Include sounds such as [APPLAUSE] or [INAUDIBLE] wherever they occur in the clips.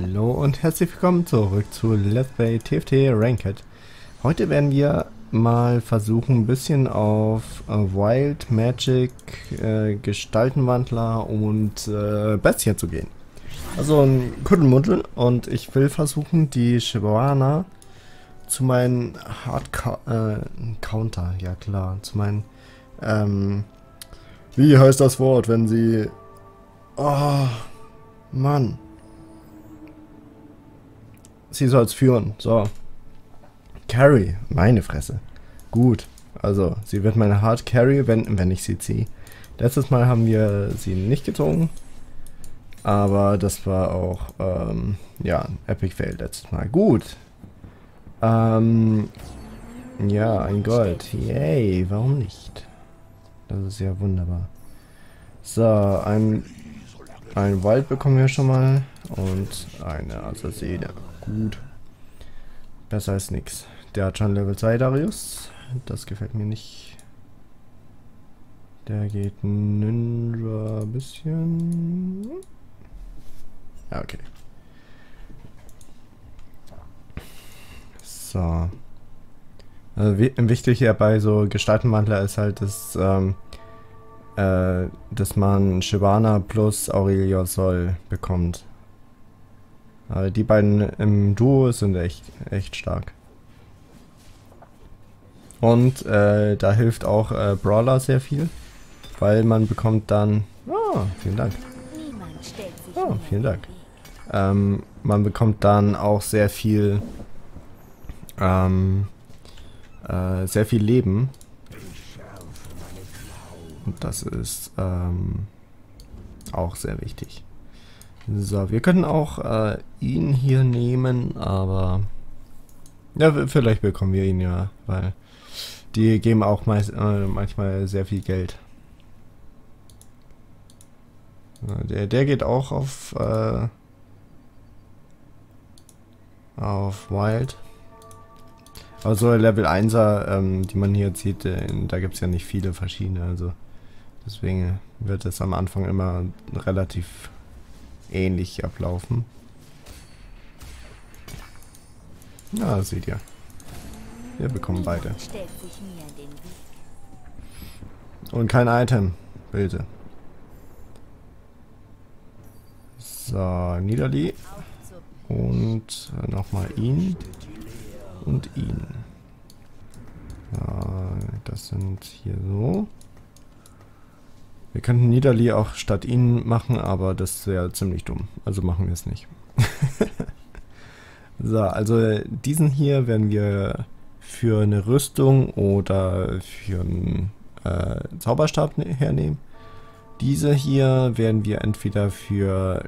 Hallo und herzlich willkommen zurück zu Let's Play TFT Ranked. Heute werden wir mal versuchen, ein bisschen auf äh, Wild Magic, äh, Gestaltenwandler und äh, Bestien zu gehen. Also ein Kuddelmuddel und ich will versuchen, die Shibuana zu meinen Hard äh, Counter, ja klar, zu meinen, ähm, wie heißt das Wort, wenn sie, oh, Mann, Sie soll es führen. So. Carry. Meine Fresse. Gut. Also, sie wird meine Hard Carry, wenn, wenn ich sie ziehe. Letztes Mal haben wir sie nicht gezogen. Aber das war auch, ähm, ja, ein Epic Fail letztes Mal. Gut. Ähm, ja, ein Gold. Yay, warum nicht? Das ist ja wunderbar. So, ein, ein Wald bekommen wir schon mal. Und eine Assassine. Gut. Besser als nix. Der hat schon Level 2 Darius. Das gefällt mir nicht. Der geht Ninja ein bisschen. Ja, okay. So. Also wichtig hier bei so Gestaltenwandler ist halt, dass, ähm, äh, dass man Shivana plus Aurelio Sol bekommt. Aber die beiden im Duo sind echt, echt stark. Und äh, da hilft auch äh, Brawler sehr viel, weil man bekommt dann... Oh, vielen Dank. Oh, vielen Dank. Ähm, man bekommt dann auch sehr viel... Ähm, äh, sehr viel Leben. Und das ist ähm, auch sehr wichtig. So, wir können auch äh, ihn hier nehmen, aber... Ja, vielleicht bekommen wir ihn ja, weil die geben auch meist, äh, manchmal sehr viel Geld. Der, der geht auch auf, äh, auf Wild. Also Level 1er, ähm, die man hier sieht, äh, da gibt es ja nicht viele verschiedene, also deswegen wird es am Anfang immer relativ ähnlich ablaufen. Na, seht ihr. Wir bekommen beide. Und kein Item. Bitte. So, Niederli. Und nochmal ihn. Und ihn. Ja, das sind hier so. Wir könnten Niederli auch statt ihn machen, aber das wäre ziemlich dumm. Also machen wir es nicht. [LAUGHS] so, also diesen hier werden wir für eine Rüstung oder für einen äh, Zauberstab ne-, hernehmen. Diese hier werden wir entweder für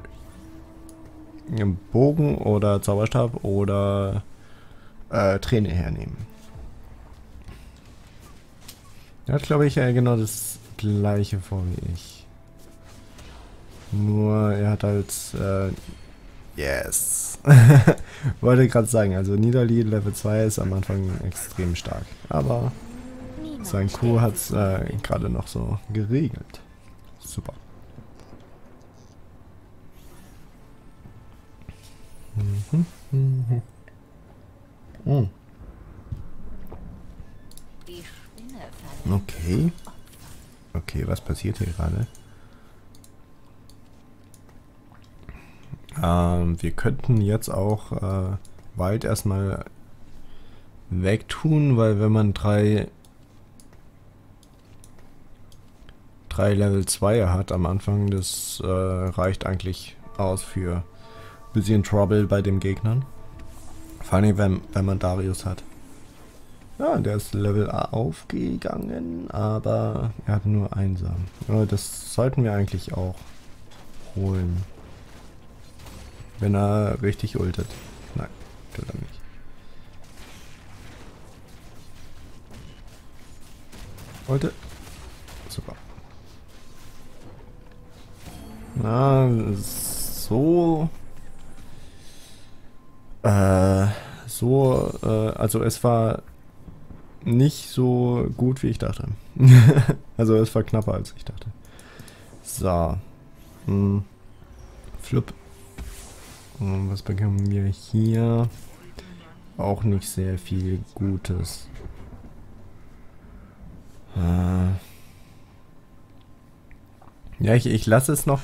einen Bogen oder Zauberstab oder äh, Träne hernehmen. Er hat, glaube ich, äh, genau das gleiche vor wie ich. Nur er hat halt äh, Yes. [LAUGHS] Wollte gerade sagen, also Niederlied Level 2 ist am Anfang extrem stark. Aber sein Q hat es äh, gerade noch so geregelt. Super. Mhm. Mhm. Mhm. Okay. Okay, was passiert hier gerade? Ähm, wir könnten jetzt auch äh, Wald erstmal wegtun, weil wenn man drei drei Level 2 hat am Anfang, das äh, reicht eigentlich aus für ein bisschen Trouble bei den Gegnern. Vor allem, wenn, wenn man Darius hat. Ja, der ist Level A aufgegangen, aber er hat nur einsam. Ja, das sollten wir eigentlich auch holen. Wenn er richtig ultet. Nein, tut er nicht. Ulte. Super. Na, so... Äh, so, äh, also es war nicht so gut, wie ich dachte. [LAUGHS] also es war knapper, als ich dachte. So. Hm. Flup. Und was bekommen wir hier? Auch nicht sehr viel Gutes. Äh ja, ich, ich lasse es noch.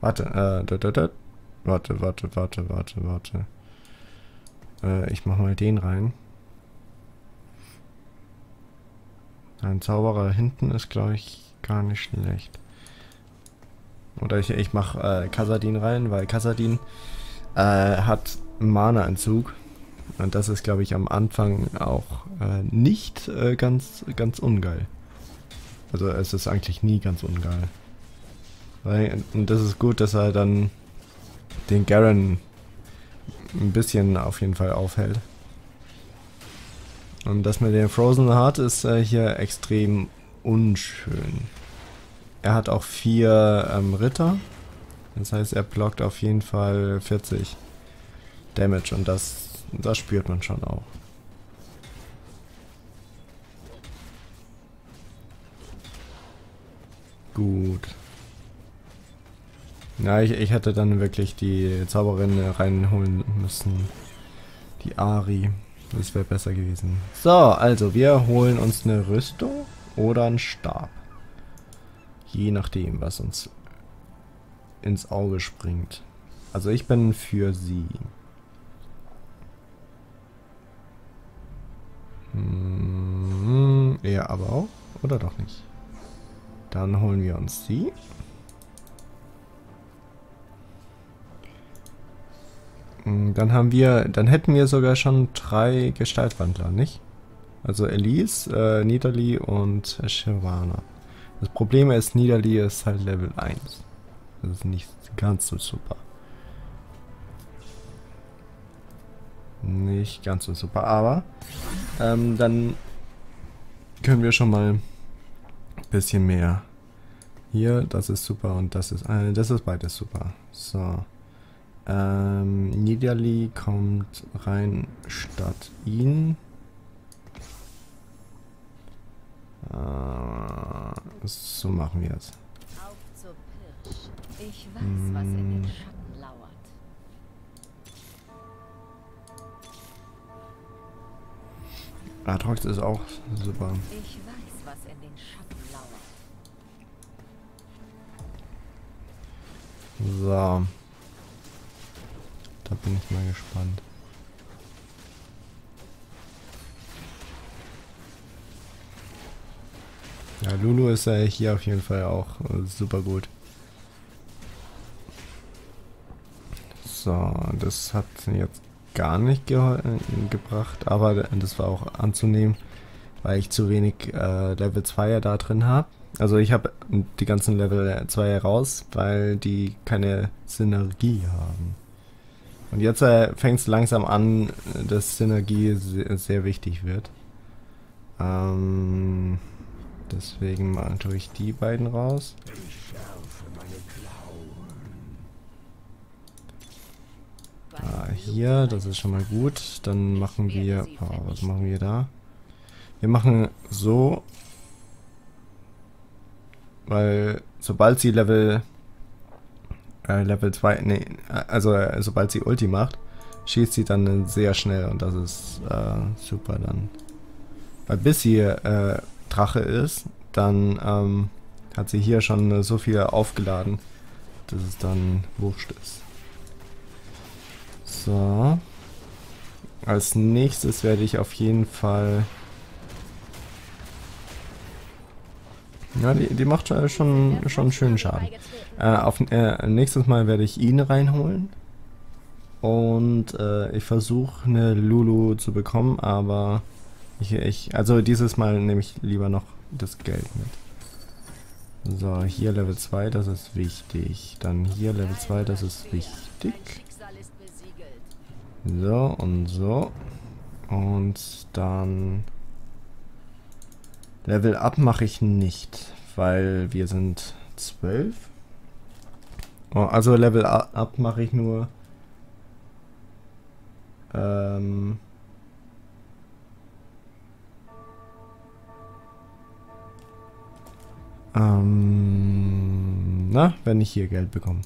Warte, äh, da, da, da. Warte, warte, warte, warte, warte. Äh, ich mach mal den rein. Ein Zauberer hinten ist, glaube ich, gar nicht schlecht. Oder ich, ich mache äh, Kassadin rein, weil Kassadin äh, hat Mana-Entzug. Und das ist, glaube ich, am Anfang auch äh, nicht äh, ganz, ganz ungeil. Also es ist eigentlich nie ganz ungeil. Weil, und das ist gut, dass er dann den Garen ein bisschen auf jeden Fall aufhält. Und das mit dem Frozen Heart ist äh, hier extrem unschön. Er hat auch vier ähm, Ritter. Das heißt, er blockt auf jeden Fall 40 Damage und das, das spürt man schon auch. Gut. Ja, ich, ich hätte dann wirklich die Zauberin reinholen müssen. Die Ari. Das wäre besser gewesen. So, also wir holen uns eine Rüstung oder einen Stab. Je nachdem, was uns ins Auge springt. Also ich bin für sie. Hm, er aber auch. Oder doch nicht? Dann holen wir uns sie. Dann haben wir, dann hätten wir sogar schon drei Gestaltwandler, nicht? Also Elise, äh, Nidalee und Shyvana. Das Problem ist, Nidalee ist halt Level 1. Das ist nicht ganz so super. Nicht ganz so super, aber ähm, dann können wir schon mal ein bisschen mehr. Hier, das ist super und das ist, äh, das ist beides super. So. Ähm, Niederli kommt rein statt ihn. Äh, so machen wir es. Ich weiß, hm. was in den Schatten lauert. Atrox ist auch super. Ich weiß, was in den Schatten lauert. So. Da bin ich mal gespannt. Ja, Lulu ist ja hier auf jeden Fall auch äh, super gut. So, das hat jetzt gar nicht ge gebracht, aber das war auch anzunehmen, weil ich zu wenig äh, Level 2 da drin habe. Also ich habe die ganzen Level 2 raus, weil die keine Synergie haben. Und jetzt äh, fängt es langsam an, dass Synergie sehr, sehr wichtig wird. Ähm, deswegen tue ich die beiden raus. Ah, hier, das ist schon mal gut. Dann machen wir... Oh, was machen wir da? Wir machen so. Weil sobald sie Level äh, Level 2, nee, also äh, sobald sie Ulti macht, schießt sie dann sehr schnell und das ist äh, super dann. Weil bis sie äh, Drache ist, dann ähm, hat sie hier schon so viel aufgeladen, dass es dann wurscht ist. So. Als nächstes werde ich auf jeden Fall... Ja, die, die macht schon, schon schönen Schaden. Äh, auf, äh, nächstes Mal werde ich ihn reinholen. Und äh, ich versuche eine Lulu zu bekommen, aber ich, ich, also dieses Mal nehme ich lieber noch das Geld mit. So, hier Level 2, das ist wichtig. Dann hier Level 2, das ist wichtig. So und so. Und dann Level Up mache ich nicht, weil wir sind 12. Oh, also Level Up mache ich nur. Ähm. Ähm, na, wenn ich hier Geld bekomme.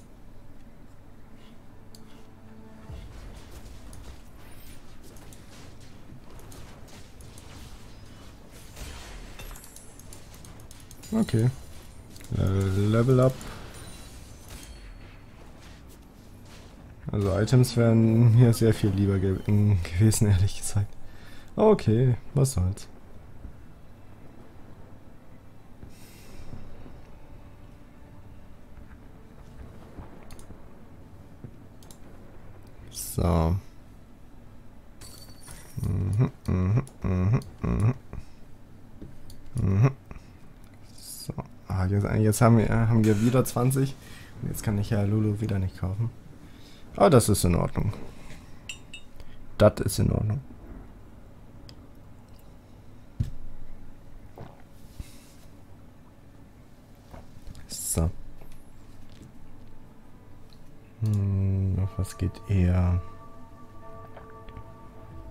Okay. Äh, Level up. Also Items wären mir sehr viel lieber ge gewesen, [LAUGHS] ehrlich gesagt. Okay, was soll's. So. Mhm, mhm, mhm, mhm. Mhm. Ah, jetzt, jetzt haben, wir, haben wir wieder 20. Und jetzt kann ich ja Lulu wieder nicht kaufen. Aber das ist in Ordnung. Das ist in Ordnung. So. Hm, noch was geht eher.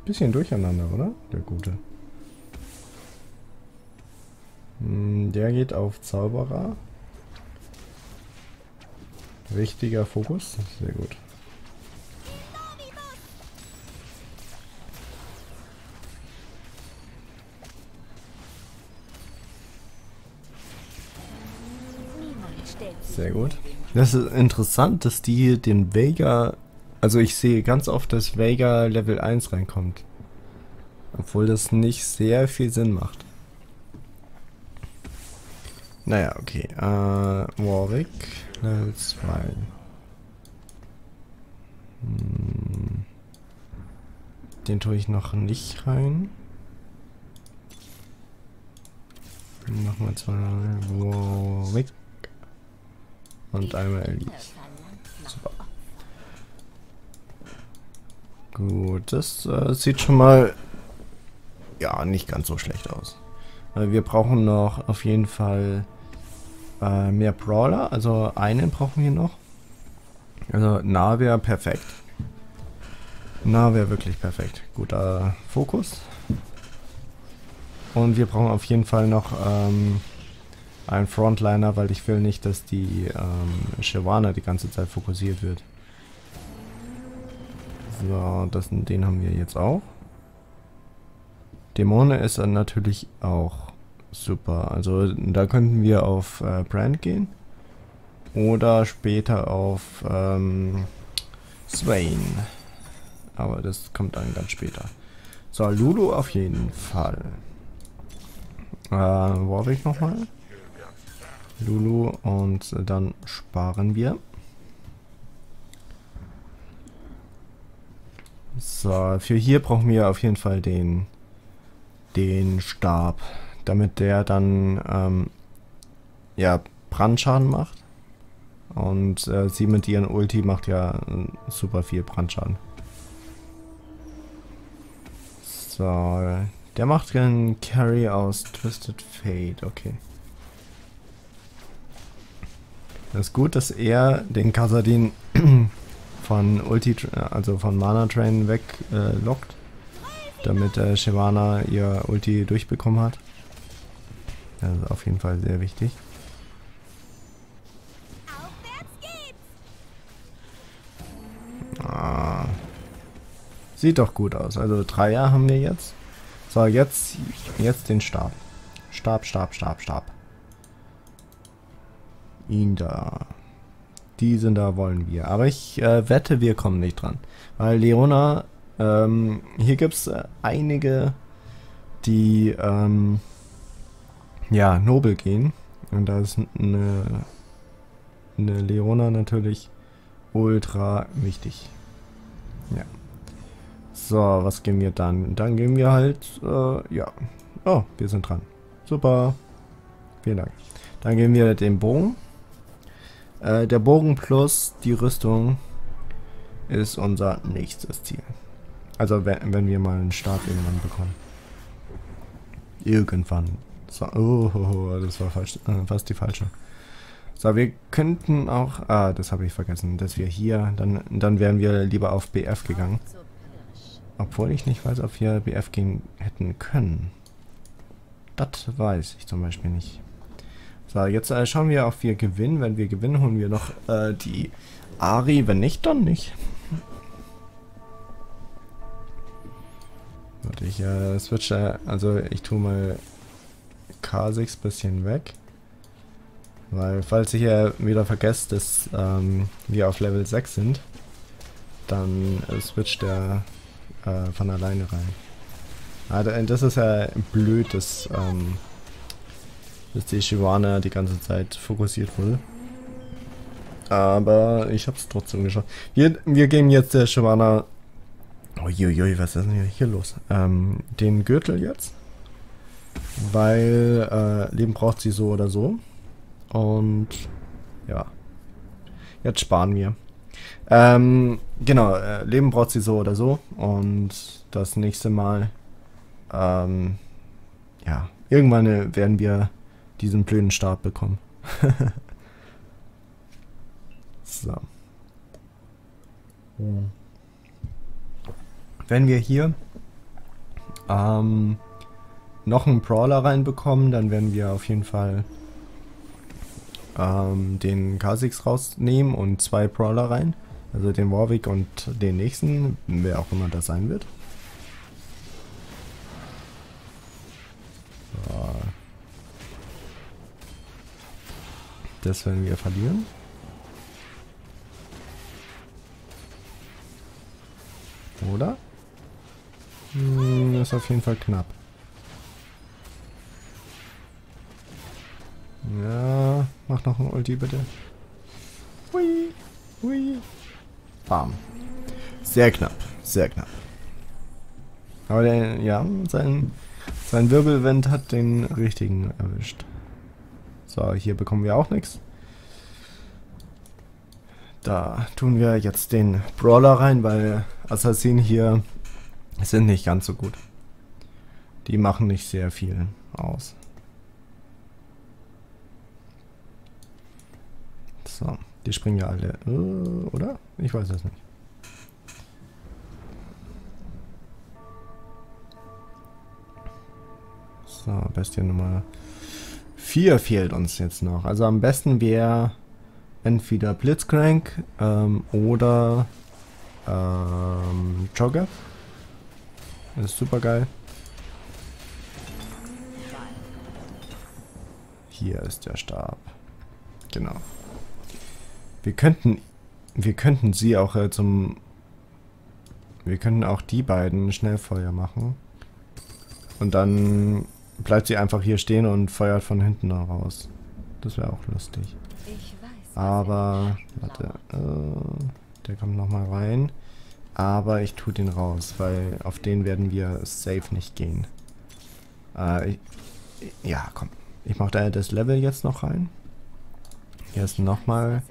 Bisschen durcheinander, oder? Der Gute. Hm, der geht auf Zauberer. Richtiger Fokus. Sehr gut. Sehr gut. Das ist interessant, dass die den Vega... Also ich sehe ganz oft, dass Vega Level 1 reinkommt. Obwohl das nicht sehr viel Sinn macht. Naja, okay. Äh, Warwick, Level 2. Hm. Den tue ich noch nicht rein. Nochmal zwei Warwick. Und einmal Elise. Super. Gut, das äh, sieht schon mal ja nicht ganz so schlecht aus. Äh, wir brauchen noch auf jeden Fall äh, mehr Brawler. Also einen brauchen wir noch. Also nah wäre perfekt. Nah wäre wirklich perfekt. Guter Fokus. Und wir brauchen auf jeden Fall noch ähm, einen Frontliner, weil ich will nicht, dass die ähm, Shyvana die ganze Zeit fokussiert wird. So, das, den haben wir jetzt auch. Dämone ist dann natürlich auch super. Also da könnten wir auf äh, Brand gehen. Oder später auf ähm, Swain. Aber das kommt dann ganz später. So, Lulu auf jeden Fall. Äh, Warwick nochmal. Lulu und dann sparen wir. So, für hier brauchen wir auf jeden Fall den, den Stab, damit der dann ähm, ja, Brandschaden macht. Und äh, sie mit ihren Ulti macht ja äh, super viel Brandschaden. So, der macht einen Carry aus Twisted Fate, okay. Das ist gut, dass er den Kasadin [CLEARS THROAT] von Ulti, also von Mana Train weglockt, äh, damit äh, Shivana ihr Ulti durchbekommen hat. Das ist auf jeden Fall sehr wichtig. Ah. Sieht doch gut aus. Also Dreier haben wir jetzt. So, jetzt, jetzt den Stab. Stab, Stab, Stab, Stab. Ihn da. Diesen da wollen wir. Aber ich äh, wette, wir kommen nicht dran. Weil Leona, ähm, hier gibt es äh, einige, die, ähm, ja, nobel gehen. Und da ist eine, eine Leona natürlich ultra wichtig. Ja. So, was gehen wir dann? Dann gehen wir halt, äh, ja. Oh, wir sind dran. Super. Vielen Dank. Dann gehen wir den Bogen. Äh, der Bogen plus die Rüstung ist unser nächstes Ziel. Also wenn, wenn wir mal einen Start irgendwann bekommen. Irgendwann. So, oh, oh, oh, das war falsch, äh, fast die falsche. So, wir könnten auch... Ah, das habe ich vergessen, dass wir hier... Dann, dann wären wir lieber auf BF gegangen. Obwohl ich nicht weiß, ob wir BF gehen hätten können. Das weiß ich zum Beispiel nicht. So, jetzt äh, schauen wir, ob wir gewinnen. Wenn wir gewinnen, holen wir noch äh, die Ari. Wenn nicht, dann nicht. Warte, ich äh, switche, also ich tue mal K6 bisschen weg. Weil, falls ihr hier wieder vergesst, dass ähm, wir auf Level 6 sind, dann äh, switcht der äh, von alleine rein. Ah, das ist ja blöd, dass, ähm, dass die Shivana die ganze Zeit fokussiert wurde. Aber ich hab's trotzdem geschafft. Wir, wir geben jetzt der Shivana... Uiuiui, was ist denn hier los? Ähm, den Gürtel jetzt. Weil äh, Leben braucht sie so oder so. Und ja. Jetzt sparen wir. Ähm, genau, äh, Leben braucht sie so oder so. Und das nächste Mal, ähm, ja, irgendwann äh, werden wir diesen blöden Start bekommen. [LAUGHS] so. Wenn wir hier ähm, noch einen Brawler reinbekommen, dann werden wir auf jeden Fall ähm, den Kha'Zix rausnehmen und zwei Brawler rein. Also den Warwick und den nächsten, wer auch immer das sein wird. So. Das werden wir verlieren. Oder? Hm, ist auf jeden Fall knapp. Mach noch ein Ulti bitte. Hui, hui. Bam. Sehr knapp, sehr knapp. Aber der, ja, sein, sein Wirbelwind hat den richtigen erwischt. So, hier bekommen wir auch nichts. Da tun wir jetzt den Brawler rein, weil Assassinen hier sind nicht ganz so gut. Die machen nicht sehr viel aus. So, die springen ja alle, äh, oder? Ich weiß es nicht. So, Bestie Nummer 4 fehlt uns jetzt noch. Also am besten wäre entweder Blitzcrank ähm, oder ähm, Jogger. Das ist super geil. Hier ist der Stab. Genau. Wir könnten, wir könnten sie auch äh, zum, wir könnten auch die beiden Schnellfeuer machen. Und dann bleibt sie einfach hier stehen und feuert von hinten raus. Das wäre auch lustig. Aber, warte, äh, der kommt nochmal rein. Aber ich tue den raus, weil auf den werden wir safe nicht gehen. Äh, ich, ja, komm. Ich mache da das Level jetzt noch rein. Hier ist nochmal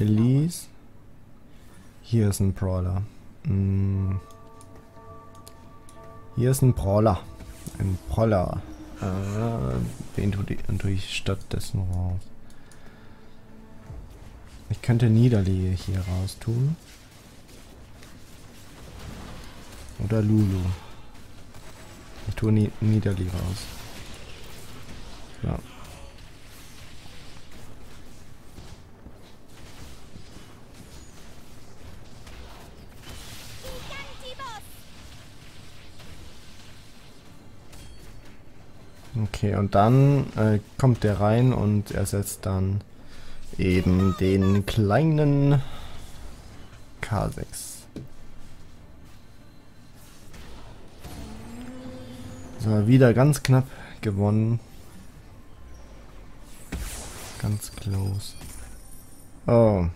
Elise. Hier ist ein Brawler. Hm. Hier ist ein Brawler. Ein Brawler. Äh, wen tue ich, stattdessen raus? Ich könnte Niederlee hier raus tun. Oder Lulu. Ich tue Ni raus. Ja. Okay, und dann äh, kommt der rein und ersetzt dann eben den kleinen K6. So, wieder ganz knapp gewonnen. Ganz close. Oh.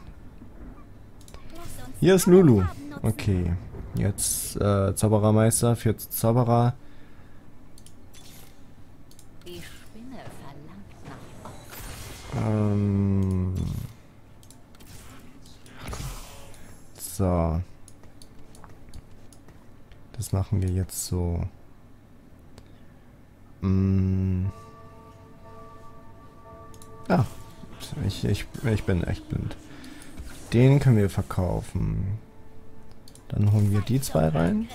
Hier ist Lulu. Okay. Jetzt äh, Zauberermeister für Zauberer. Ähm. So. Das machen wir jetzt so. Mm. Ah. Ich, ich, ich bin echt blind. Den können wir verkaufen. Dann holen wir die zwei rein.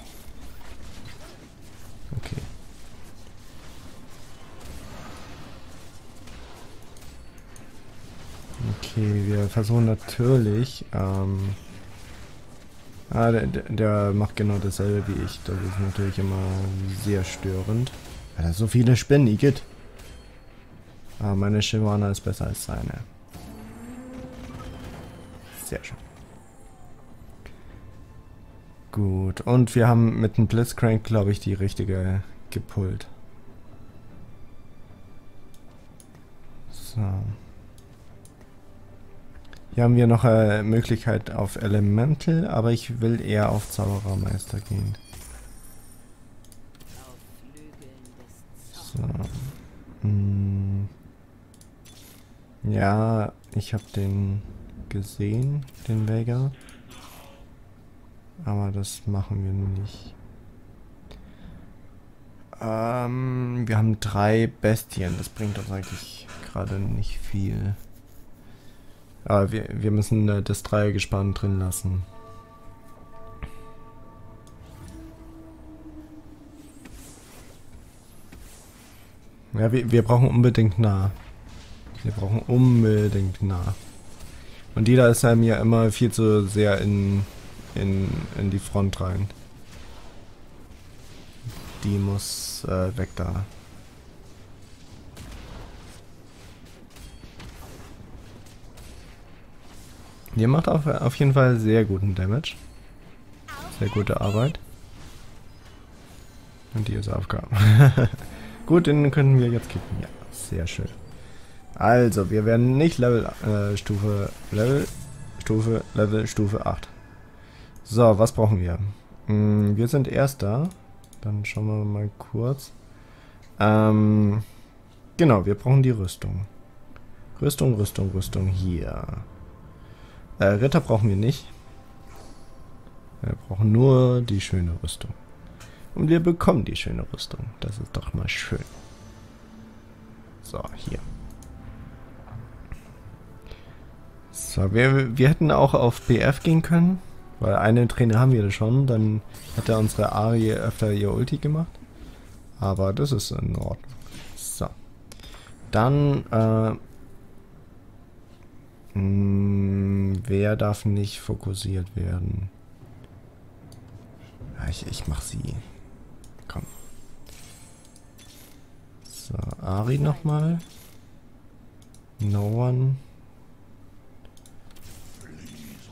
Versuchen natürlich, ähm, ah, der, der macht genau dasselbe wie ich. Das ist natürlich immer sehr störend. Weil da so viele Spinnen, Igitt. Aber meine Shivana ist besser als seine. Sehr schön. Gut, und wir haben mit dem Blitzcrank, glaube ich, die richtige gepult. So. Hier haben wir noch eine Möglichkeit auf Elemental, aber ich will eher auf Zauberermeister gehen. So. Hm. Ja, ich habe den gesehen, den Vega. Aber das machen wir nicht. Ähm, wir haben drei Bestien. Das bringt uns eigentlich gerade nicht viel. Aber wir, wir müssen äh, das Dreiergespann drin lassen. Ja, wir, wir brauchen unbedingt nah. Wir brauchen unbedingt nah. Und die da ist ja mir immer viel zu sehr in, in, in die Front rein. Die muss äh, weg da. Ihr macht auf, auf jeden Fall sehr guten Damage. Sehr gute Arbeit. Und die ist Aufgabe. [LAUGHS] Gut, den können wir jetzt kicken. Ja, sehr schön. Also, wir werden nicht Level, äh, Stufe, Level, Stufe, Level, Stufe 8. So, was brauchen wir? Hm, wir sind Erster. Dann schauen wir mal kurz. Ähm, genau, wir brauchen die Rüstung. Rüstung, Rüstung, Rüstung hier. Äh, Ritter brauchen wir nicht. Wir brauchen nur die schöne Rüstung. Und wir bekommen die schöne Rüstung. Das ist doch mal schön. So, hier. So, wir, wir hätten auch auf BF gehen können. Weil eine Trainer haben wir schon. Dann hätte unsere Ari öfter ihr Ulti gemacht. Aber das ist in Ordnung. So. Dann, äh, hm, wer darf nicht fokussiert werden? Ja, ich, ich mach sie. Komm. So, Ari nochmal. No one.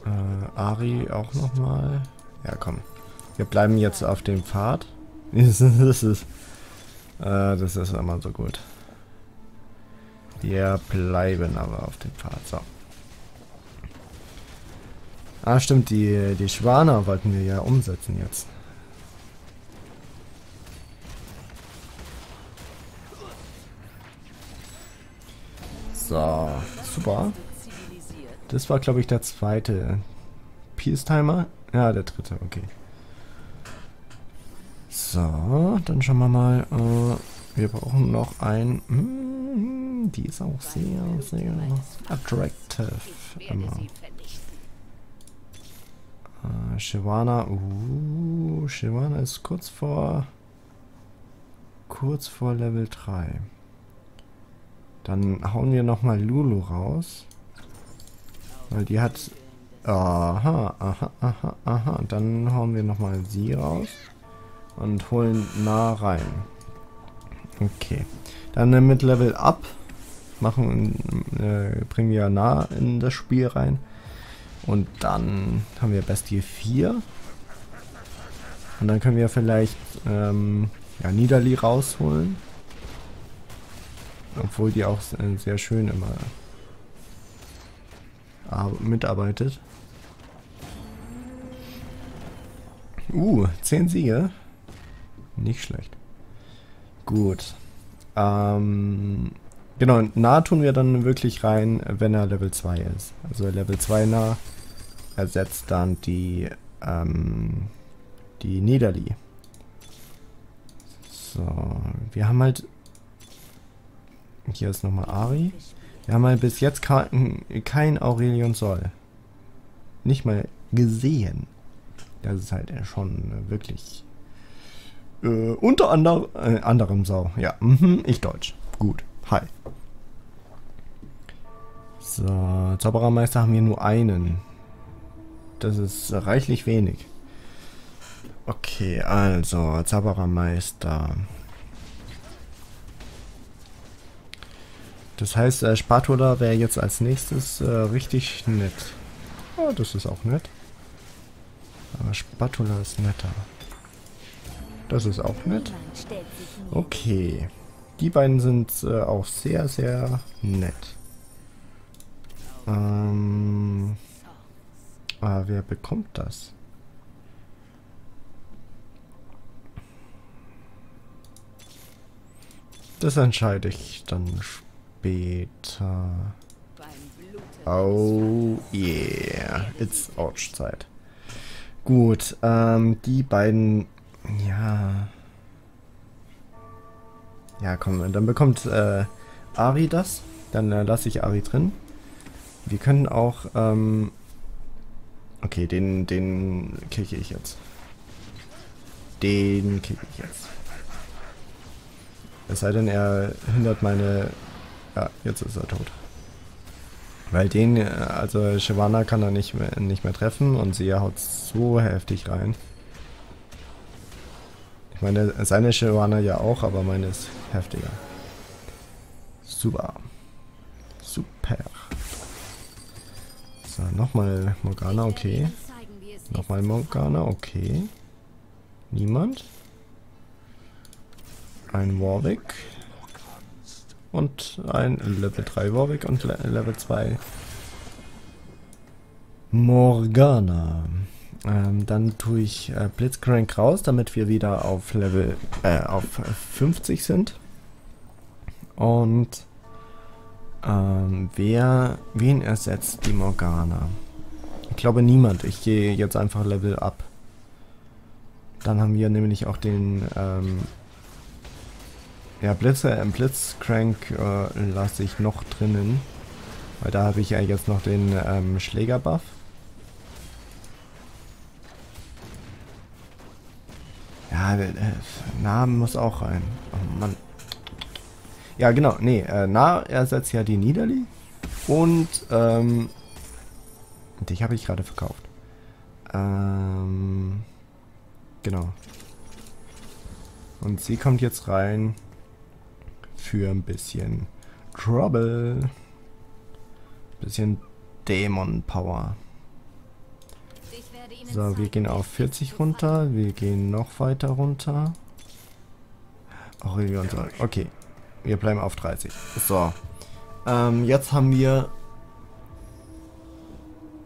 Äh, Ari auch nochmal. Ja, komm. Wir bleiben jetzt auf dem Pfad. [LAUGHS] das ist, äh, das ist immer so gut. Wir bleiben aber auf dem Pfad. So. Ah, stimmt, die, die Schwaner wollten wir ja umsetzen jetzt. So, super. Das war, glaube ich, der zweite Peace-Timer. Ja, der dritte, okay. So, dann schauen wir mal. Äh, wir brauchen noch ein... Mm, die ist auch sehr, sehr attractive. Immer. Äh, Shivana. Uh, Shivana ist kurz vor... Kurz vor Level 3. Dann hauen wir nochmal Lulu raus. Weil die hat... Aha, aha, aha, aha. Dann hauen wir nochmal sie raus. Und holen nah rein. Okay. Dann mit Level Up machen, äh, bringen wir nah in das Spiel rein. Und dann haben wir Bestie 4. Und dann können wir vielleicht ähm, ja, Niederli rausholen. Obwohl die auch sehr schön immer mitarbeitet. Uh, 10 Siege. Nicht schlecht. Gut. Ähm, genau, nah tun wir dann wirklich rein, wenn er Level 2 ist. Also Level 2 nah ersetzt dann die, ähm, die Niederli. So, wir haben halt... Hier ist nochmal Ari. Wir haben halt bis jetzt kein Aurelion Sol. Nicht mal gesehen. Das ist halt schon wirklich äh, unter ander, äh, anderem Sau. Ja, mhm, ich Deutsch. Gut. Hi. So, Zauberermeister haben wir nur einen. Das ist reichlich wenig. Okay, also, Zauberermeister. Das heißt, äh, Spatula wäre jetzt als nächstes äh, richtig nett. Oh, das ist auch nett. Aber Spatula ist netter. Das ist auch nett. Okay. Die beiden sind äh, auch sehr, sehr nett. Ähm, aber wer bekommt das? Das entscheide ich dann später. Oh yeah, it's Ouch-Zeit. Gut, ähm, die beiden, ja, ja, komm, dann bekommt äh, Ari das. Dann äh, lasse ich Ari drin. Wir können auch, ähm, okay, den, den kicke ich jetzt. Den kicke ich jetzt. Es sei denn, er hindert meine... Ja, jetzt ist er tot. Weil den, äh, also Shivana kann er nicht mehr, nicht mehr treffen und sie haut so heftig rein. Ich meine, seine Shivana ja auch, aber meine ist heftiger. Super. Super. So, nochmal Morgana, okay. Nochmal Morgana, okay. Niemand. Ein Warwick. Und ein Level 3 Warwick und Level 2 Morgana. Ähm, dann tue ich äh, Blitzcrank raus, damit wir wieder auf Level äh, auf 50 sind. Und ähm, wer wen ersetzt die Morgana? Ich glaube niemand. Ich gehe jetzt einfach Level up. Dann haben wir nämlich auch den ähm, ja, Blitzer, äh, Blitzcrank äh, lasse ich noch drinnen. Weil da habe ich ja jetzt noch den ähm, Schlägerbuff. Ja, äh, Namen muss auch rein. Oh Mann. Ja, genau. Nee, äh, Na ersetzt ja die Niederli. Und, ähm, dich habe ich gerade verkauft. Ähm, genau. Und sie kommt jetzt rein für ein bisschen Trouble. Bisschen Dämon Power. So, wir gehen auf 40 runter. Wir gehen noch weiter runter. Aurelion soll. Okay. Wir bleiben auf 30. So. Ähm, jetzt haben wir...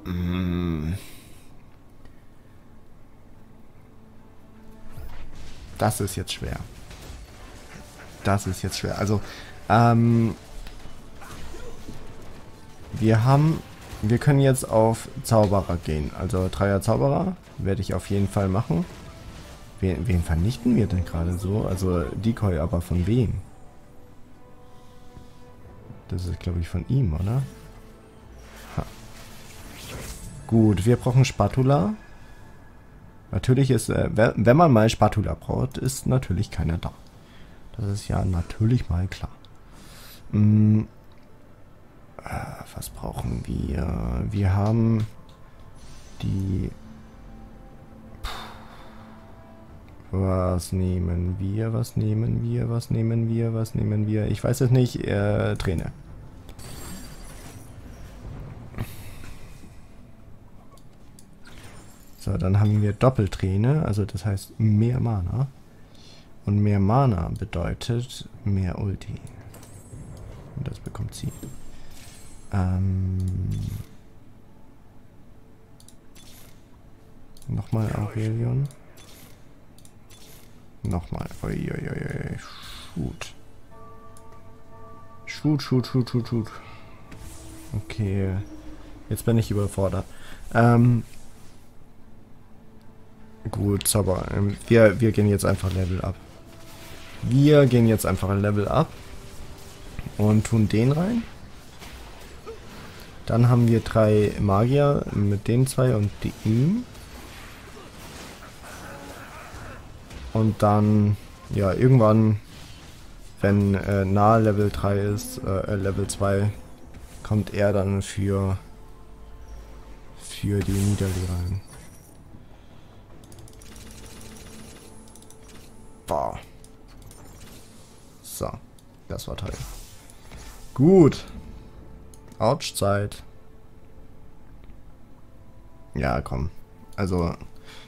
Mm, das ist jetzt schwer. Das ist jetzt schwer. Also, ähm... Wir haben wir können jetzt auf Zauberer gehen. Also Dreier Zauberer werde ich auf jeden Fall machen. Wen, wen vernichten wir denn gerade so? Also Decoy, aber von wem? Das ist, glaube ich, von ihm, oder? Ha. Gut, wir brauchen Spatula. Natürlich ist, äh, wenn man mal Spatula braucht, ist natürlich keiner da. Das ist ja natürlich mal klar. Hm, äh, was brauchen wir? Wir haben die... Was nehmen wir? Was nehmen wir? Was nehmen wir? Was nehmen wir? Ich weiß es nicht. Äh, Träne. So, dann haben wir Doppelträne, also das heißt mehr Mana. Und mehr Mana bedeutet mehr Ulti. Und das bekommt sie. Ähm Nochmal Aurelion. Nochmal. Uiuiui. Shoot. Shoot, shoot, shoot, shoot, shoot. Okay. Jetzt bin ich überfordert. Ähm. Gut, Zauber. Ähm, wir, wir gehen jetzt einfach Level up. Wir gehen jetzt einfach ein Level up. Und tun den rein. Dann haben wir drei Magier mit den zwei und ihm. Und dann, ja, irgendwann, wenn äh, nahe Level 3 ist, äh, Level 2, kommt er dann für, für die Niederli rein. Boah. So, das war toll. Gut. Ouch-Zeit. Ja, komm. Also,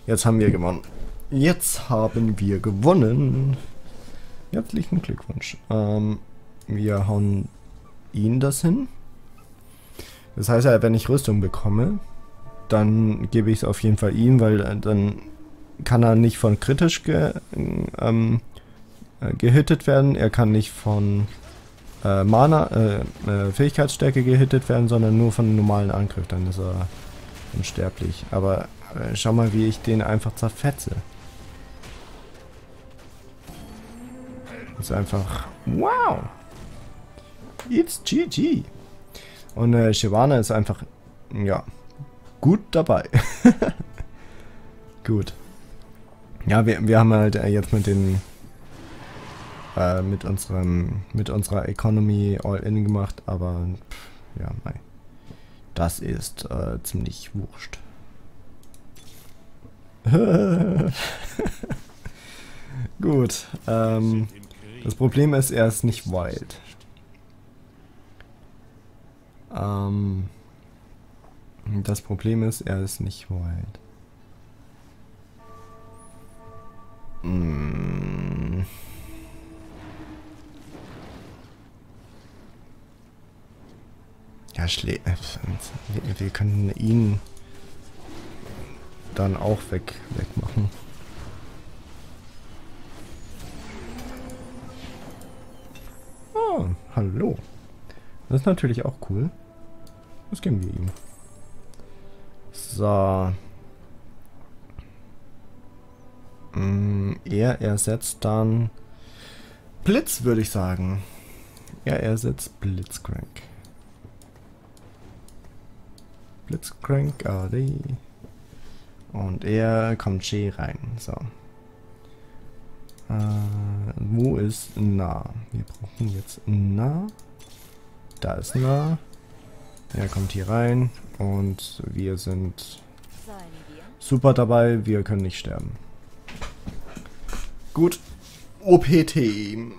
jetzt haben wir gewonnen. Jetzt haben wir gewonnen. Herzlichen Glückwunsch. Ähm, wir hauen ihn das hin. Das heißt ja, wenn ich Rüstung bekomme, dann gebe ich es auf jeden Fall ihm, weil äh, dann kann er nicht von kritisch ge, ähm, äh, gehittet werden. Er kann nicht von äh, Mana, äh, äh, Fähigkeitsstärke gehittet werden, sondern nur von normalen Angriff. Dann ist er unsterblich. Aber äh, schau mal, wie ich den einfach zerfetze. Ist einfach... Wow! It's GG! Und äh, Shivana ist einfach... Ja, gut dabei. [LAUGHS] gut. Ja, wir, wir haben halt äh, jetzt mit den äh, mit unserem mit unserer Economy All-In gemacht, aber pff, ja, nein. Das ist äh, ziemlich wurscht. [LAUGHS] Gut. Ähm, das Problem ist, er ist nicht wild. Ähm, das Problem ist, er ist nicht wild. Hm. Ja, Schlä äh, wir, können ihn dann auch weg wegmachen. Oh, hallo. Das ist natürlich auch cool. Das geben wir ihm. So. Mm, er ersetzt dann Blitz, würde ich sagen. Er ersetzt Blitzcrank. Blitzcrank AD. Und er kommt G rein. So. Äh, wo ist Na? Wir brauchen jetzt Na. Da ist Na. Er kommt hier rein und wir sind super dabei. Wir können nicht sterben. Gut. OP-Team.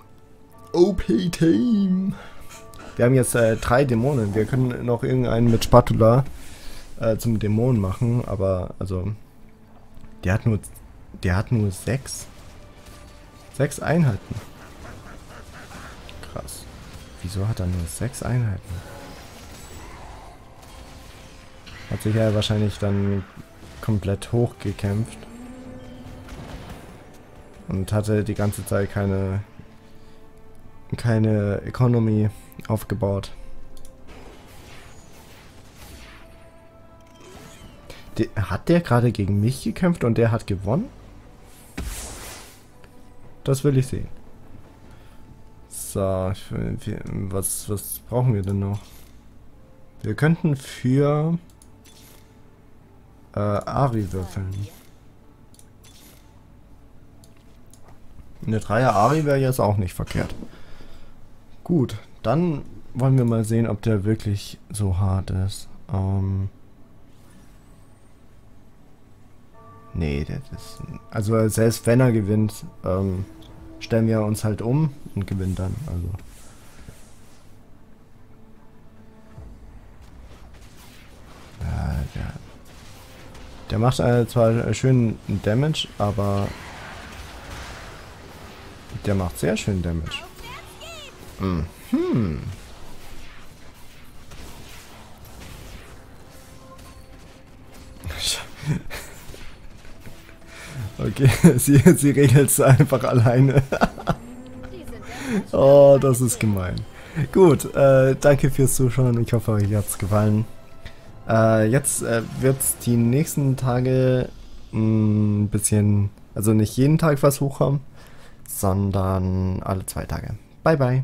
OP-Team. Wir haben jetzt äh, drei Dämonen. Wir können noch irgendeinen mit Spatula äh, zum Dämon machen, aber also der hat nur der hat nur sechs sechs Einheiten. Krass. Wieso hat er nur sechs Einheiten? Hat sich ja wahrscheinlich dann komplett hochgekämpft. Und hatte die ganze Zeit keine keine Economy aufgebaut. De hat der gerade gegen mich gekämpft und der hat gewonnen? Das will ich sehen. So, was, was brauchen wir denn noch? Wir könnten für äh, Ari würfeln. Eine Dreier Ari wäre jetzt auch nicht verkehrt. Gut, dann wollen wir mal sehen, ob der wirklich so hart ist. Ähm nee, das ist... Also selbst wenn er gewinnt, ähm, stellen wir uns halt um und gewinnen dann. Also... Der macht äh, zwar schön Damage, aber der macht sehr schön Damage. Mhm. [LAUGHS] okay, [LAUGHS] sie, sie regelt es einfach alleine. [LAUGHS] oh, das ist gemein. Gut, äh, danke fürs Zuschauen. Ich hoffe, euch hat es gefallen. Äh, jetzt äh, wird es die nächsten Tage ein bisschen, also nicht jeden Tag Versuch haben, sondern alle zwei Tage. Bye bye.